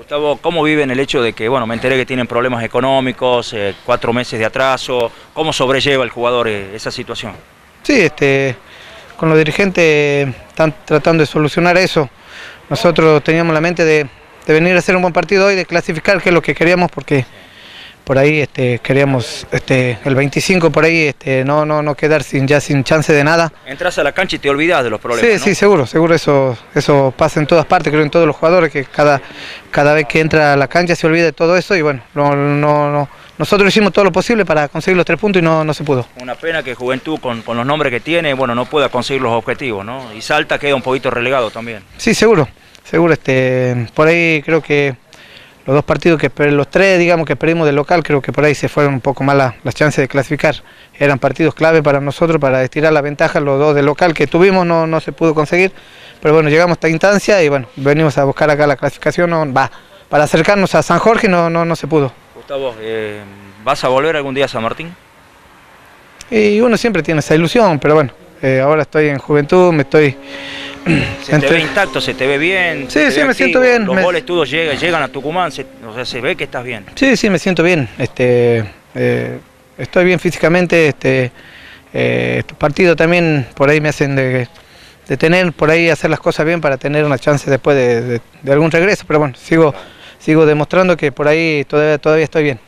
Gustavo, ¿cómo viven el hecho de que, bueno, me enteré que tienen problemas económicos, eh, cuatro meses de atraso? ¿Cómo sobrelleva el jugador eh, esa situación? Sí, este, con los dirigentes están tratando de solucionar eso. Nosotros teníamos la mente de, de venir a hacer un buen partido hoy, de clasificar, que es lo que queríamos, porque por ahí este, queríamos este, el 25 por ahí este, no, no, no quedar sin, ya sin chance de nada. Entras a la cancha y te olvidas de los problemas. Sí, ¿no? sí, seguro, seguro eso, eso pasa en todas partes, creo en todos los jugadores, que cada, cada vez que entra a la cancha se olvida de todo eso y bueno, no, no, no. nosotros hicimos todo lo posible para conseguir los tres puntos y no, no se pudo. Una pena que Juventud, con, con los nombres que tiene, bueno, no pueda conseguir los objetivos, ¿no? Y Salta queda un poquito relegado también. Sí, seguro, seguro, este, por ahí creo que los dos partidos que los tres digamos que perdimos del local creo que por ahí se fueron un poco más la- las chances de clasificar. Eran partidos clave para nosotros para estirar la ventaja los dos del local que tuvimos no, no se pudo conseguir. Pero bueno llegamos a esta instancia y bueno venimos a buscar acá la clasificación no, va. Para acercarnos a San Jorge no no, no se pudo. Gustavo, eh, ¿vas a volver algún día a San Martín? y uno siempre tiene esa ilusión pero bueno eh, ahora estoy en juventud me estoy Se te ve intacto, se te ve bien. Sí, sí, me siento bien, Los me- goles tuyos llegan, llegan a Tucumán, se, o sea, se ve que estás bien. Sí, sí, me siento bien. Este, eh, estoy bien físicamente. Este, eh, estos partidos también por ahí me hacen de, de tener, por ahí hacer las cosas bien para tener una chance después de, de- de algún regreso. Pero bueno, sigo, sigo demostrando que por ahí todavía, todavía estoy bien.